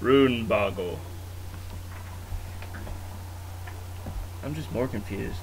Rune Boggle. I'm just more confused.